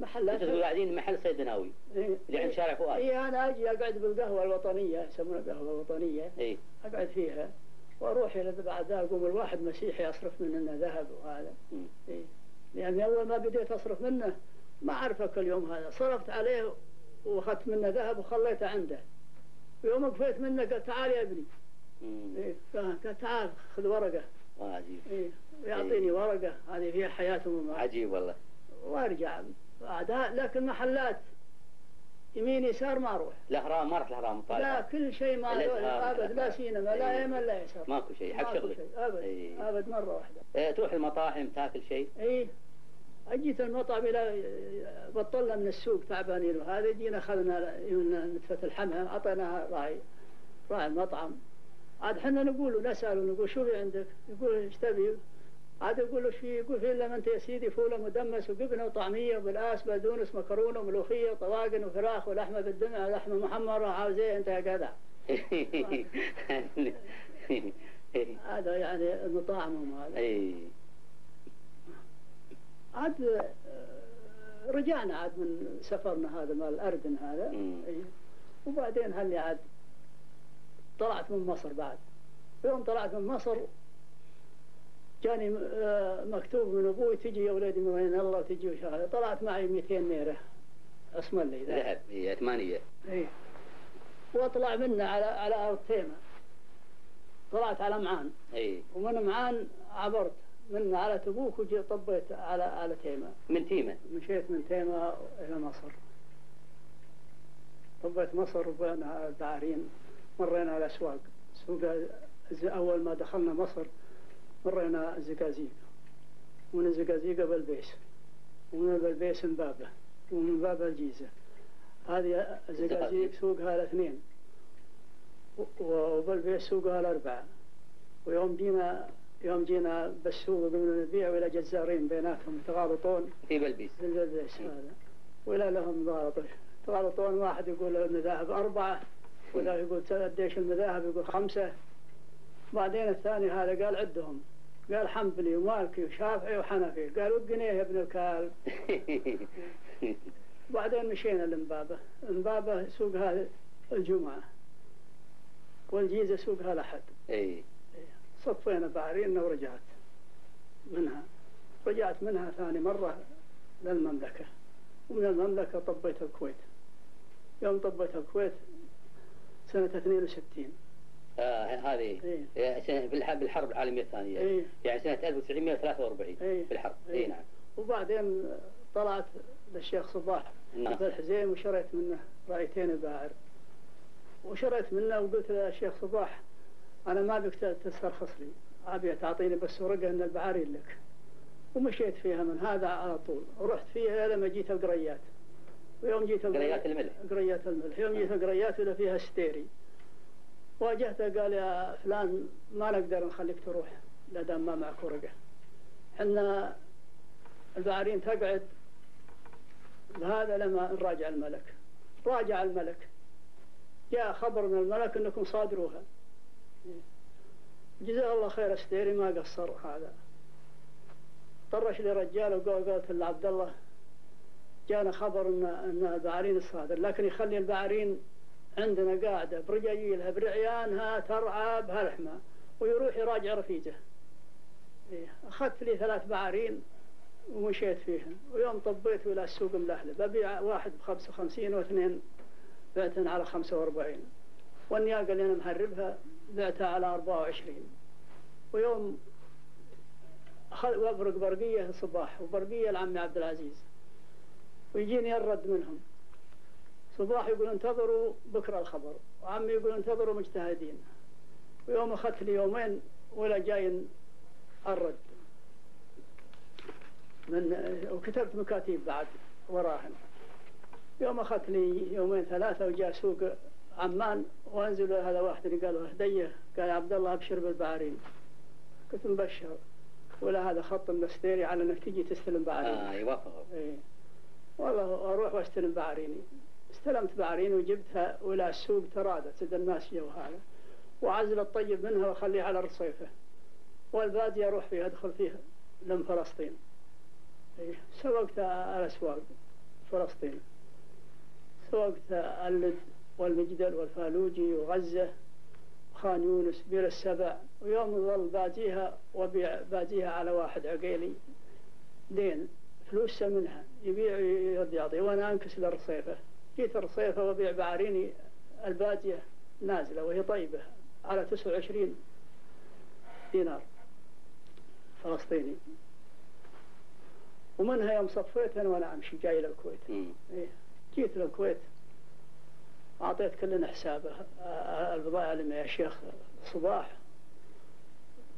محلات أنتوا قاعدين محل صيدناوي إيه. اللي عند شارع فؤاد. اي أنا أجي أقعد بالقهوة الوطنية يسمونها القهوه الوطنيه اي أقعد فيها وأروح إلى بعد ذا يقوم الواحد مسيحي أصرف منه ذهب وهذا. إيه. لأني أول ما بديت أصرف منه ما اعرفه كل يوم هذا. صرفت عليه وأخذت منه ذهب وخليته عنده. يوم وقفت منه قال تعال يا ابني. إيه. قال تعال خذ ورقة. عجيب إيه. ويعطيني ورقة هذه فيها حياته عجيب والله. وأرجع. بعدها لكن محلات. يمين يسار ما أروح. الأهرام ما رحت الأهرام لا كل شيء ما الأزهار. أبد لا سينما لا إيه. يمن لا يسار ماكو شيء حق شغلك. شيء. أبد. إيه. أبد مرة واحدة. آه، تروح المطاعم تاكل شيء. اي أجيت المطعم إلى بطلنا من السوق تعبانين. وهذا جينا أخذنا نتفة الحمها أعطيناها راعي راعي المطعم. عاد حنا نقول نسال ونقول شو في عندك؟ يقول إيش تبي؟ عاد يقول له في يقول؟ في الا ما أنت يا سيدي فوله مدمس وجبنه وطعمية وبالآس بقدونس مكرونة وملوخية وطواجن وفراخ ولحمة بالدمع لحمه محمرة عاوز إيه أنت يا جدع هذا يعني مطاعمهم هذا. إي. عاد آه، رجعنا عاد من سفرنا هذا مال الأردن هذا. وبعدين هلي عاد طلعت من مصر بعد؟ يوم طلعت من مصر جاني آه، مكتوب من أبوي تجي يا ولدي من وين؟ الله وتجي وش هذا طلعت معي 200 ليرة اسملي ذهب ذهب. هي عثمانية اي وأطلع منا على على أرض تيمة. طلعت على معان. اي ومن معان عبرت من على تبوك وجي طبيت على على تيمة. من تيمة؟ مشيت من تيمة إلى مصر. طبيت مصر وبين البعارين مرينا على الاسواق سوق أول ما دخلنا مصر مرينا الزقازيق ومن الزقازيق بلبيس ومن بلبيس إمبابة ومن بابه الجيزه هذه الزقازيق سوقها الاثنين و- وبلبيس سوقها الاربعه ويوم جينا يوم جينا بالسوق قلنا نبيع إلى جزارين بيناتهم يتغابطون في بلبيس في البلبيس هذا ولا لهم ضابط يتغابطون واحد يقول المذاهب اربعه ولا يقول قديش المذاهب يقول خمسه بعدين الثاني هذا قال عدهم قال حنبلي ومالكي وشافعي وحنفي. قال وقنيه يا ابن الكلب بعدين مشينا لمبابة. مبابة سوقها الجمعة. والجيزة سوقها الأحد. إي. صفينا بعرينا ورجعت منها. رجعت منها ثاني مرة للمملكة. ومن المملكة طبيت الكويت. يوم طبيت الكويت سنة 62 آه هذه إيه. آه، سنة- بالحرب العالمية الثانية إيه. يعني سنة 1943 إيه. بالحرب إيه. اي نعم وبعدين طلعت للشيخ صباح نعم. بالحزيم وشريت منه رأيتين باعر وشريت منه وقلت للشيخ صباح أنا ما بك تسترخص لي أبي تعطيني بس ورقة إن البعارين لك ومشيت فيها من هذا على طول ورحت فيها لما جيت القريات ويوم جيت قريات الملح. قريات الملح يوم جيت القريات ولا فيها ستيري واجهته قال يا فلان ما نقدر نخليك تروح لا دام ما معك ورقة. إحنا البعارين تقعد بهذا لما نراجع الملك. راجع الملك. جاء خبر من الملك إنكم صادروها. جزاه الله خير أستيري ما قصر هذا. طرش لي رجال وقال قلت لعبد الله جانا خبر ان إن البعارين الصادر لكن يخلي البعارين عندنا قاعدة برجاجيلها برعيانها ترعى بهالحمى ويروح يراجع رفيجه. إيه. أخذت لي ثلاث بعارين ومشيت فيهن ويوم طبيت إلى السوق ملهلب ابيع واحد بخمسة وخمسين واثنين بعتن على خمسة وأربعين. والنياقة اللي أنا مهربها بعتها على أربعة وعشرين. ويوم أخذ وأبرق برقية الصباح وبرقية لعمي عبد العزيز. ويجيني الرد منهم. صباح يقول انتظروا بكرة الخبر. وعمي يقول انتظروا مجتهدين. ويوم أخذت لي يومين ولا جاي الرد. من وكتبت مكاتيب بعد وراهن يوم أخذت لي يومين ثلاثة وجاء سوق عمان وانزل هذا واحد اللي قال له هدية. قال عبد الله أبشر بالبعارين. قلت مبشر. ولا هذا خط من الستيري على إنك تجي تستلم بعارين. آه يوافقوا إيه. والله أروح وأستلم بعاريني. استلمت بعاريني وجبتها ولا السوق ترادت جو هذا. وعزل الطيب منها وأخليها على رصيفه. والبادية أروح فيها أدخل فيها لم فلسطين. إيه. سوقت الأسواق فلسطين. سوقت اللد والمجدل والفالوجي وغزة خان يونس بير السبع. ويوم ظل باجيها وبيع باجيها على واحد عقيلي. دين فلوسه منها. يبيع يرد يعطي. وأنا أنكس للرصيفه جيت الرصيفه وابيع بعاريني الباديه نازلة وهي طيبة على 29 دينار فلسطيني ومنها يوم صفيت أنا وأنا أمشي جاي للكويت. إيه. جيت للكويت أعطيت كلنا حسابه البضائع اللي يا شيخ صباح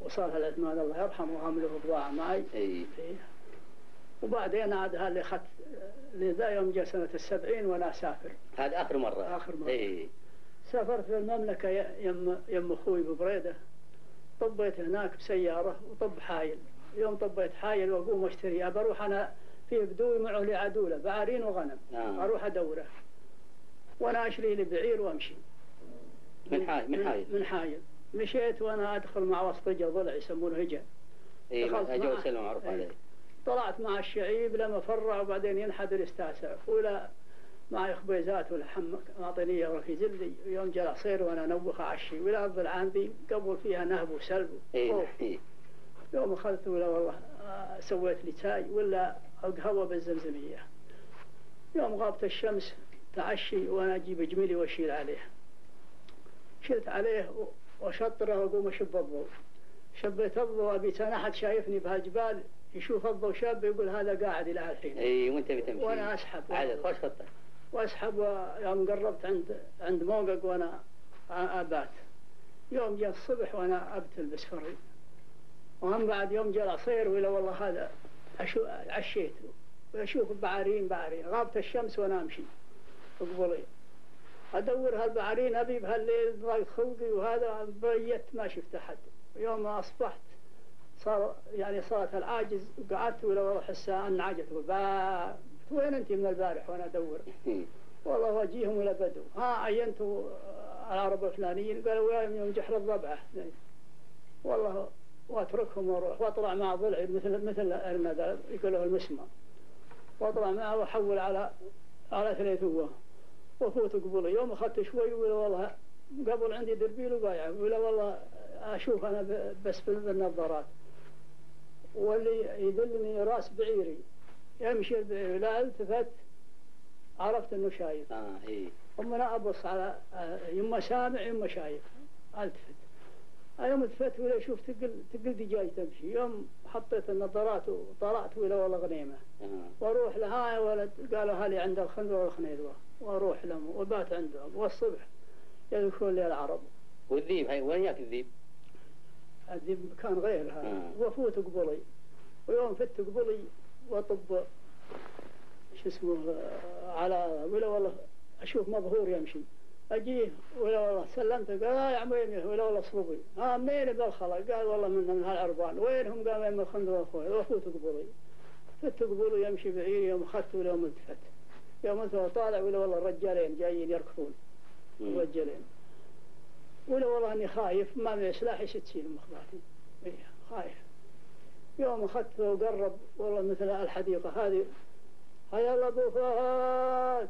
وصالح العثمان الله يرحمه وهم له بضاعة معي اي إيه. وبعدين عاد أخذت لذا يوم جاء سنة السبعين وأنا أسافر. هذا آخر مرة. آخر مرة. اي سافرت للمملكة يم يم أخوي ببريدة. طبيت هناك بسيارة وطب حايل. يوم طبيت حايل وأقوم أشتريها بروح أنا في بدوي معه لي عدولة بعارين وغنم. آه. أروح أدوره. وأنا أشري لي بعير وأمشي. من حايل من حايل. من حايل. مشيت وأنا أدخل مع وسطجة ضلع يسمونه هجا. دخلت جو معه. سلم معروف إيه. عليه. طلعت مع الشعيب لما فرع وبعدين ينحدر يستاسع ولا معي خبيزات والحم معطينية ورفي زلي ويوم جاء العصير وأنا نوخ عشي. ولا أرض العندي قبل فيها نهب وسلب. خوف. اي يوم أخذت ولا والله آه، سويت لي شاي ولا قهوة بالزمزمية. يوم غابت الشمس تعشي وأنا أجيب جميلي وأشيل عليه. شلت عليه وشطره وأقوم أشب الضوء شبيت الضوء أبي كان أحد شايفني بهالجبال. يشوف الضوء شاب يقول هذا قاعد إلى الحين إي وأنت بتمشي وأنا أسحب. عدل خوش خطة. وأسحب ويوم قربت عند عند موقق وأنا أبات. يوم جاء الصبح وأنا أبتل بسفري وهم بعد يوم جاء العصير ولا والله هذا أشو عشيت. وأشوف بعارين بعارين. غابت الشمس وأنا أمشي. اقبلي أدور هالبعارين أبي بهالليل ضايق خلقي وهذا بيت ما شفت احد يوم ما أصبحت صار يعني صارت العاجز وقعدت ولا والله حسها أن عجت وين أنت من البارح وأنا أدور؟ والله واجيهم ولا بدو. ها عينتوا العرب الفلانيين. قالوا يا يوم جحر الضبعة. والله وأتركهم وأروح. وأطلع مع ضلعي مثل مثل أرنب يقولوا المسمى. وأطلع معه وأحول على على ثلاثوه وفوت قبولي يوم أخذت شوي ولا والله قبل عندي دربيل وبايع ولا والله أشوف أنا بس بالنظارات. واللي يدلني رأس بعيري. يمشي البعير لا التفت عرفت إنه شايف آه إي. ثم أنا أبص على يما سامع يما شايف التفت. يوم التفت ولا أشوف تقل تقل دجاج تمشي. يوم حطيت النظارات وطلعت ولا والله غنيمة. آه. وأروح لها يا ولد قالوا هالي عند الخندق والخنيدوه وأروح لهم وبات عندهم. والصبح يدخلون لي العرب. والذيب هاي وين ياك الذيب؟ الذيب كان غيرها. آه. وفوت قبلي. ويوم فت قبلي وطب شو اسمه آه، على ولا والله أشوف مظهور يمشي. اجيه ولا والله سلمته قال آه يا عمي ولا والله صبي ها منين بالخلا قال والله من من هالعربان. وينهم؟ قال من الخندق أخوي وفوت قبلي. فت قبلي يمشي بعير يوم اخذته ولا يوم التفت. يوم التفت طالع ولا والله الرجالين جايين يركضون. الرجالين. ولا والله أني خايف ما معي سلاحي ست سنين مخباتي إيه خايف. يوم أخذته وقرب والله مثل الحديقة هذه. هيا الله ابو فهد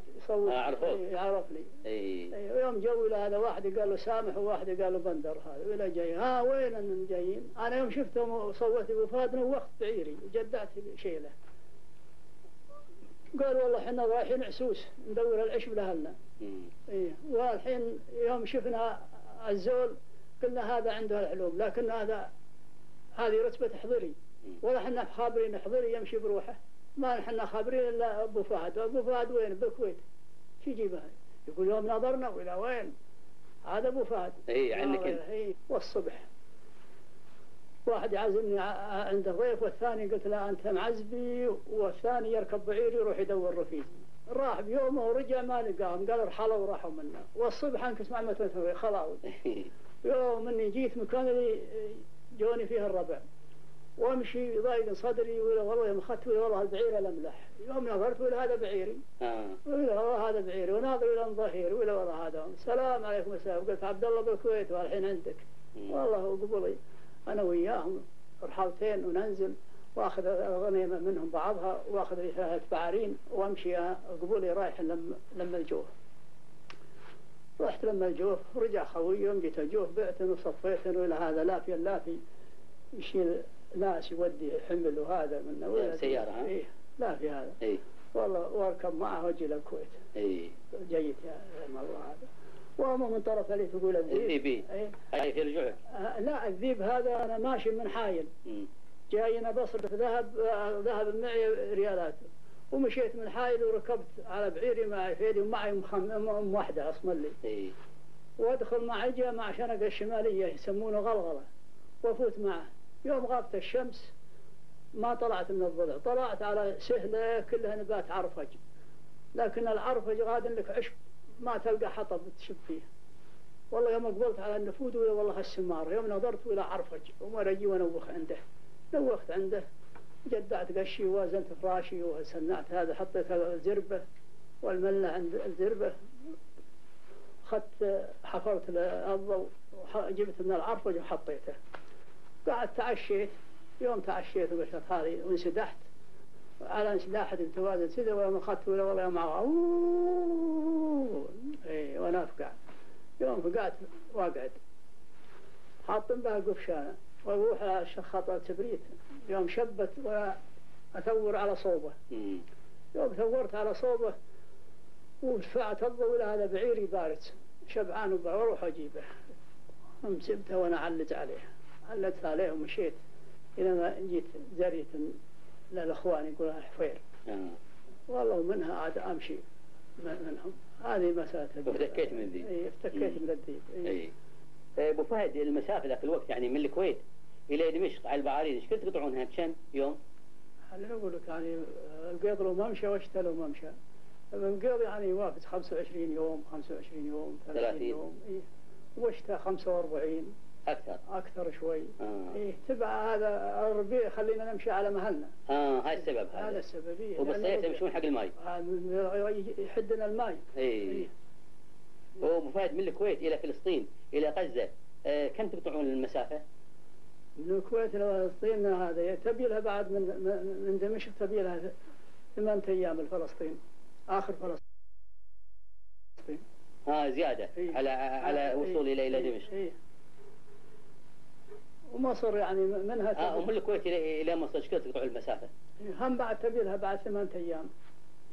عرفوك. إيه، عرفني اي أيوة يوم جو إلى هذا واحد قال له سامح وواحد قال له بندر هذا. ولا جاي ها وين انهم جايين؟ أنا يوم شفتهم وصوت ابو فهد نوخت بعيري وجدعت شيله. قال والله إحنا رايحين عسوس ندور العشب لهلنا مم. إيه والحين يوم شفنا الزول قلنا هذا عنده العلوم لكن هذا هذه رتبة حضري. ولا إحنا خابرين حضري يمشي بروحه. ما إحنا خابرين إلا أبو فهد. أبو فهد وين؟ بالكويت شو يجيبها يقول يوم نظرنا إلى وين؟ هذا أبو فهد. إي عنك إيه. والصبح. واحد يعزمني ع- عند ضيف والثاني قلت له أنت معزبي والثاني يركب بعير يروح يدور رفيق. راح بيومه ورجع ما لقاهم قال ارحلوا وراحوا منا والصبح انكس مع متى خلاوي يوم إني جيت مكان اللي جوني فيه الربع. وامشي ضايق صدري ولا والله يوم اخذت ولا والله البعير الاملح يوم نظرت ولا هذا بعيري آه. ولا والله هذا بعيري وناظر إلى ظهير ولا والله هذا. السلام عليكم السلام قلت عبد الله بالكويت والحين عندك. والله وقبلي أنا وياهم رحلتين وننزل. واخذ الغنيمه منهم بعضها واخذ لي ثلاث بعارين وامشي قبولي رايح لما لما الجوف. رحت لما الجوف رجع خوي يوم جيت الجوف بعتن وصفيتن وإلى هذا لافي اللافي يشيل ناس يودي حمل وهذا من يعني سيارة، ها؟ إيه لافي هذا. اي والله واركب معه وأجي للكويت اي جيد يا الموضوع هذا. وأما من طرف اللي تقول الذيب. الذيبي. إيه. هاي في رجوعك آه، لا الذيب هذا أنا ماشي من حايل. مم. جاي أنا بصرف ذهب ذهب معي ريالات. ومشيت من حايل وركبت على بعيري معي في يدي ومعي ام واحدة اصمل لي. اي وأدخل مع جهه مع شنقة الشمالية يسمونه غلغلة. وأفوت معه. يوم غابت الشمس ما طلعت من الضلع طلعت على سهلة كلها نبات عرفج. لكن العرفج غاد لك عشب ما تلقى حطب تشب فيه. والله يوم قبلت على النفود والله السمار. يوم نظرت إلى عرفج وما رجي ونوخ عنده. نوخت عنده. جدعت قشي ووزنت فراشي وسنعت هذا حطيت الزربة والملة عند الزربة. اخذت حفرت الضوء جبت من العرفج وحطيته. قعدت تعشيت. يوم تعشيت وبشرت هذه وانسدحت على انسداحة التوازن سيده ويوم أخذت ولا يوم معه إي وأنا افقع يوم فقعت واقعد حاط بها قفشانة. وأروح اشخط التبريد. يوم شبت وأنا اثور على صوبه. يوم ثورت على صوبه ودفعت الضوء هذا بعيري بارد. شبعان وبروح أجيبه. مسبته وأنا علت عليه. علت عليه ومشيت. إلى ما جيت زريت للأخوان يقولون حفير آه. والله ومنها عاد أمشي. من- منهم. هذه مسافه وافتكيت من ذي. اي افتكيت من الذيب إي. اي آه، أبو فهد المسافة ذاك الوقت يعني من الكويت إلى دمشق على البعارين إيش كنت تقطعونها بكم يوم؟ خليني أقول لك يعني القيض لو ما مشى واشتى لو ما مشى. القيض يعني يوافق 25 يوم 25 يوم 30 30. يوم اي واشتى 45 أكثر. أكثر شوي. آه. إيه تبع هذا الربيع خلينا نمشي على مهلنا. آه هاي السبب هذا. هذا السبب إيه. وبالصيف تمشون حق الماي. هذا يحدنا الماء اي إيه. فهد من الكويت إلى فلسطين إلى غزة آه، كم تقطعون المسافة؟ من الكويت لفلسطين هذا تبي لها بعد من من دمشق تبي لها ثمانية أيام لفلسطين آخر فلسطين ها زيادة إيه. على على إيه. وصول إلى إلى إيه. دمشق إيه. ومصر يعني منها آه ومن الكويت إلى إلى مصر إيش تقطعون المسافة؟ هم بعد تبي لها بعد ثمانية أيام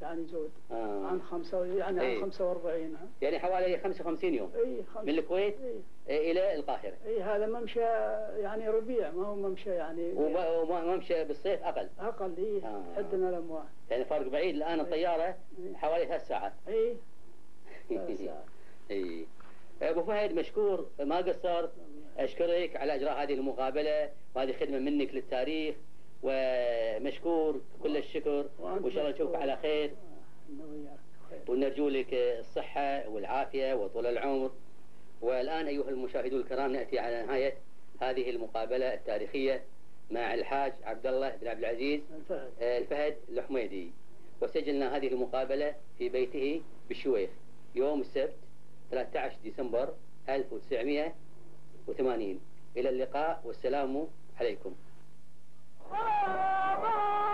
يعني زود آه. عن خمسة يعني إيه. عن 45 ها. يعني حوالي 55 يوم. اي خمسة. من الكويت اي آه، إلى القاهرة. اي هذا ممشى يعني ربيع ما هو ممشى يعني وما وما- ممشى بالصيف أقل. أقل اي آه. حدنا الأموال. يعني فرق بعيد الآن إيه. حوالي ثلاث ساعات. اي ثلاث ساعات. اي أبو فهد مشكور ما قصرت؟ أشكرك على إجراء هذه المقابلة وهذه خدمة منك للتاريخ. ومشكور كل الشكر وإن شاء الله نشوفك. على خير. ونرجو لك الصحة والعافية وطول العمر. والآن أيها المشاهدون الكرام نأتي على نهاية هذه المقابلة التاريخية مع الحاج عبد الله بن عبد العزيز الفهد. آه، الفهد الحميدي. وسجلنا هذه المقابلة في بيته بالشويخ. يوم السبت 13 ديسمبر 1980 إلى اللقاء والسلام عليكم. Oh,